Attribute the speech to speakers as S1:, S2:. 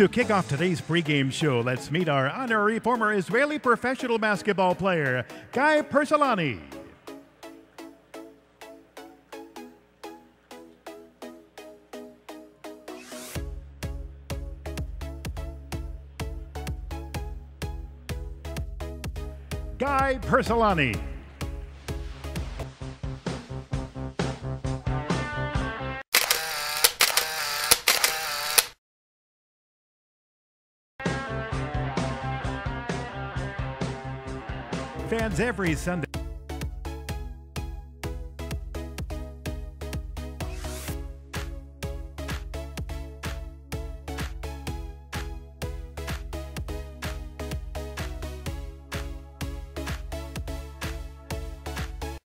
S1: To kick off today's pregame show, let's meet our honorary former Israeli professional basketball player, Guy Persolani. Guy Persolani. Fans every Sunday.